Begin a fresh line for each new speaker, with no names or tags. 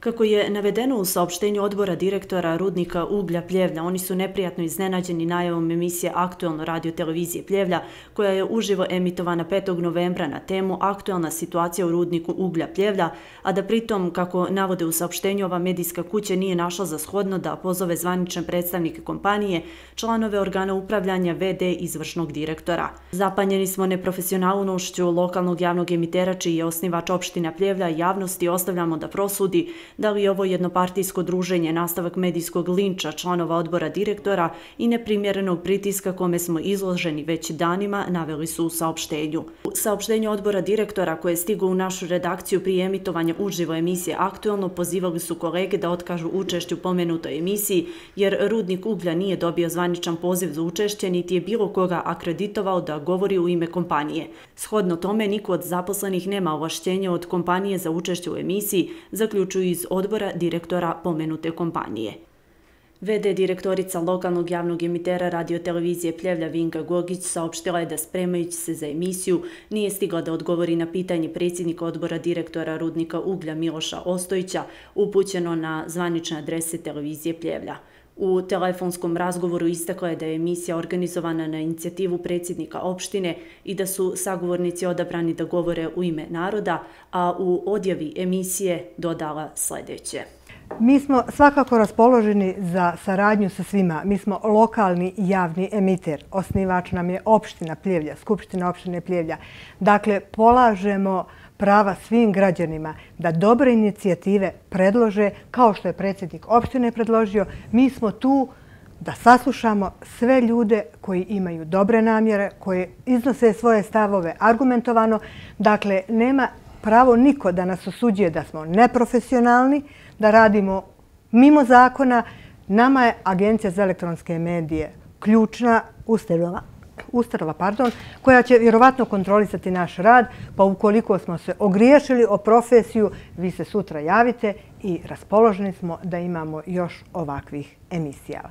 Kako je navedeno u saopštenju odbora direktora Rudnika Uglja Pljevlja, oni su neprijatno iznenađeni najavom emisije Aktualno radio televizije Pljevlja, koja je uživo emitovana 5. novembra na temu Aktualna situacija u Rudniku Uglja Pljevlja, a da pritom, kako navode u saopštenju, ova medijska kuća nije našla za shodno da pozove zvanične predstavnike kompanije, članove organa upravljanja VD izvršnog direktora. Zapanjeni smo neprofesionalnošću lokalnog javnog emitera čiji je osnivač opština Pljevlja i javnosti ostavljamo da prosudi da li je ovo jednopartijsko druženje nastavak medijskog linča članova odbora direktora i neprimjerenog pritiska kome smo izloženi već danima, naveli su u saopštenju. U saopštenju odbora direktora koje je stiglo u našu redakciju prije emitovanja uživo emisije aktualno pozivali su kolege da otkažu učešću pomenutoj emisiji jer Rudnik Uglja nije dobio zvaničan poziv za učešće niti je bilo koga akreditovao da govori u ime kompanije. Shodno tome, niko od zaposlenih nema ovašćenja od kompanije za učešće u emisiji, zaključuju iz iz odbora direktora pomenute kompanije. VD direktorica lokalnog javnog emitera radiotelevizije Pljevlja Vinka Gogić saopštila je da spremajući se za emisiju nije stigla da odgovori na pitanje predsjednika odbora direktora Rudnika Uglja Miloša Ostojića upućeno na zvanične adrese televizije Pljevlja. U telefonskom razgovoru istakla je da je emisija organizovana na inicijativu predsjednika opštine i da su sagovornici odabrani da govore u ime naroda, a u odjavi emisije dodala sljedeće.
Mi smo svakako raspoloženi za saradnju sa svima. Mi smo lokalni javni emiter. Osnivač nam je opština Pljevlja, Skupština opštine Pljevlja. Dakle, polažemo prava svim građanima da dobre inicijative predlože, kao što je predsjednik opštine predložio. Mi smo tu da saslušamo sve ljude koji imaju dobre namjere, koji iznose svoje stavove argumentovano. Dakle, nema pravo niko da nas osuđuje da smo neprofesionalni, da radimo mimo zakona. Nama je Agencija za elektronske medije ključna ustanova ustanova, pardon, koja će vjerovatno kontrolisati naš rad, pa ukoliko smo se ogriješili o profesiju, vi se sutra javite i raspoloženi smo da imamo još ovakvih emisija.